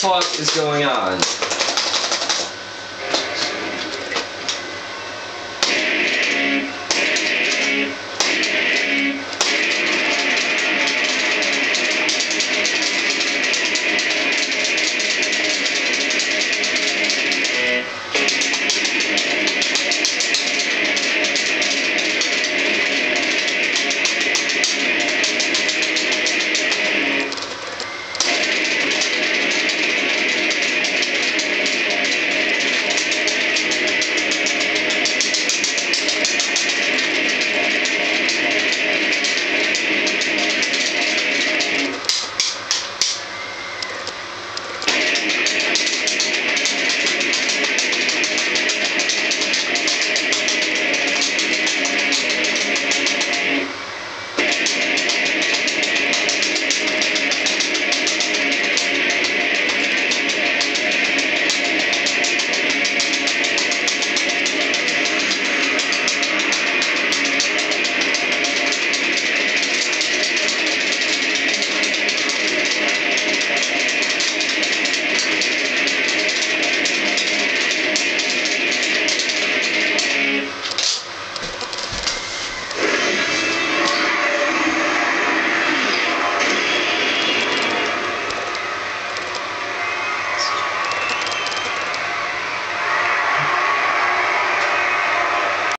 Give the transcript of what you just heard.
What fuck is going on?